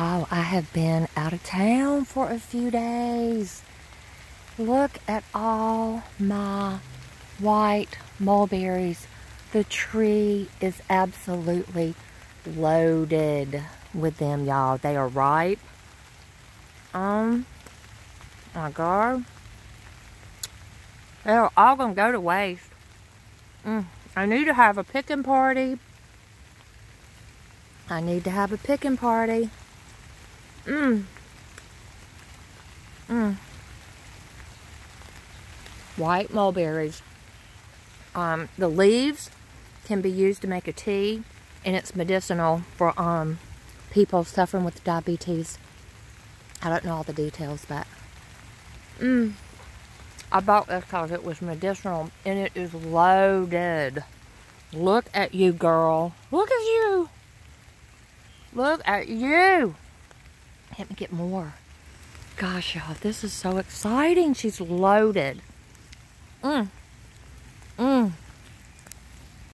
Oh, I have been out of town for a few days. Look at all my white mulberries. The tree is absolutely loaded with them, y'all. They are ripe. Um, my God. They're all going to go to waste. Mm, I need to have a picking party. I need to have a picking party. Mmm. Mmm. White mulberries. Um, the leaves can be used to make a tea, and it's medicinal for um, people suffering with diabetes. I don't know all the details, but mmm. I bought this because it was medicinal, and it is loaded. Look at you, girl. Look at you. Look at you. Let me get more. Gosh, y'all, this is so exciting. She's loaded. Mmm. Mmm.